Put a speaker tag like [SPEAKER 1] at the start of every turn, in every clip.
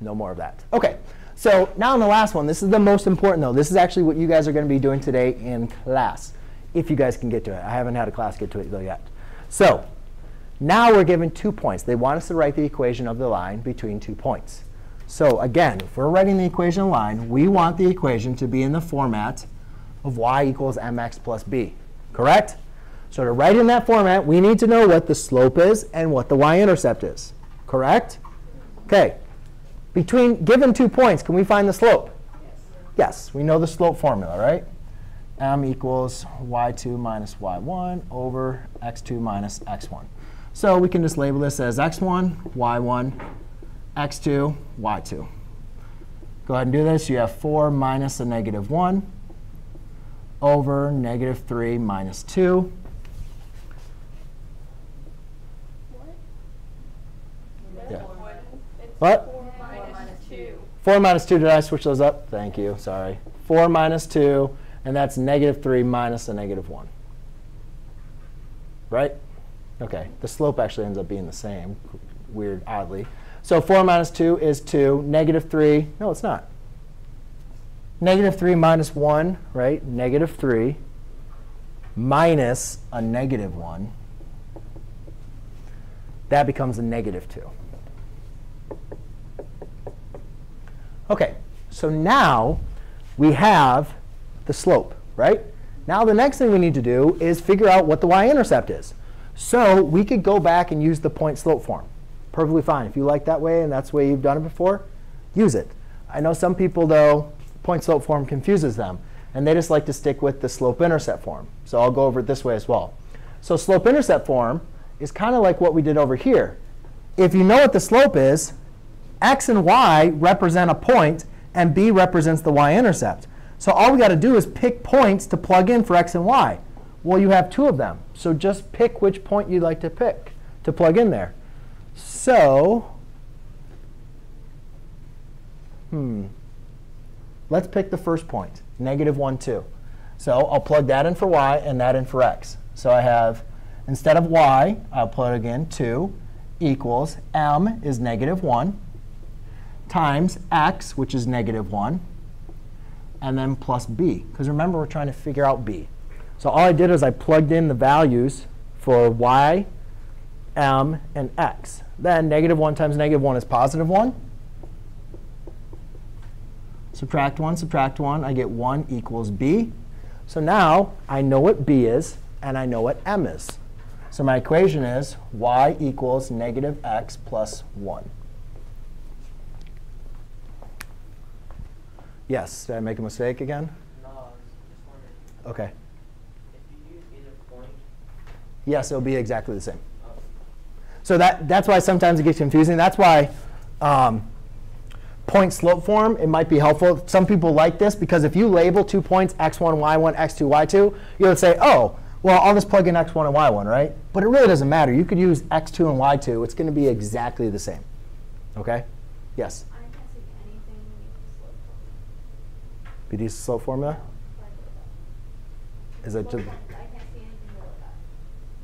[SPEAKER 1] No more of that. OK. So now in the last one, this is the most important, though. This is actually what you guys are going to be doing today in class, if you guys can get to it. I haven't had a class get to it, though, yet. So now we're given two points. They want us to write the equation of the line between two points. So again, if we're writing the equation of line, we want the equation to be in the format of y equals mx plus b. Correct? So to write in that format, we need to know what the slope is and what the y-intercept is. Correct? OK. Between given two points, can we find the slope? Yes. we know the slope formula, right? m equals y2 minus y1 over x2 minus x1. So we can just label this as x1, y1, x2, y2. Go ahead and do this. You have 4 minus a negative 1 over negative 3 minus 2. Yeah. What? 4 minus 2. Did I switch those up? Thank you. Sorry. 4 minus 2. And that's negative 3 minus a negative 1. Right? OK, the slope actually ends up being the same, weird, oddly. So 4 minus 2 is 2. Negative 3, no, it's not. Negative 3 minus 1, right? Negative 3 minus a negative 1. That becomes a negative 2. OK, so now we have the slope, right? Now the next thing we need to do is figure out what the y-intercept is. So we could go back and use the point slope form. Perfectly fine. If you like that way and that's the way you've done it before, use it. I know some people, though, point slope form confuses them. And they just like to stick with the slope intercept form. So I'll go over it this way as well. So slope intercept form is kind of like what we did over here. If you know what the slope is, x and y represent a point, and b represents the y-intercept. So all we got to do is pick points to plug in for x and y. Well, you have two of them. So just pick which point you'd like to pick to plug in there. So, hmm, let's pick the first point, negative 1, 2. So I'll plug that in for y and that in for x. So I have, instead of y, I'll plug in 2 equals m is negative 1 times x, which is negative 1, and then plus b. Because remember, we're trying to figure out b. So all I did is I plugged in the values for y, m, and x. Then negative 1 times negative 1 is positive 1. Subtract 1, subtract 1. I get 1 equals b. So now I know what b is, and I know what m is. So my equation is y equals negative x plus 1. Yes, did I make a mistake again?
[SPEAKER 2] No, I was just
[SPEAKER 1] OK.
[SPEAKER 2] wondering.
[SPEAKER 1] Yes, it'll be exactly the same. So that, that's why sometimes it gets confusing. That's why um, point slope form, it might be helpful. Some people like this because if you label two points, x1, y1, x2, y2, you would say, oh, well, I'll just plug in x1 and y1, right? But it really doesn't matter. You could use x2 and y2. It's going to be exactly the same. OK? Yes?
[SPEAKER 3] With the slope
[SPEAKER 1] BD's
[SPEAKER 3] formula?
[SPEAKER 1] Is it just,
[SPEAKER 3] I can't see anything below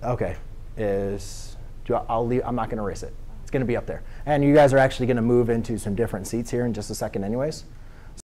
[SPEAKER 3] that.
[SPEAKER 1] OK. Is, do I, I'll leave, I'm not going to erase it. It's going to be up there. And you guys are actually going to move into some different seats here in just a second anyways.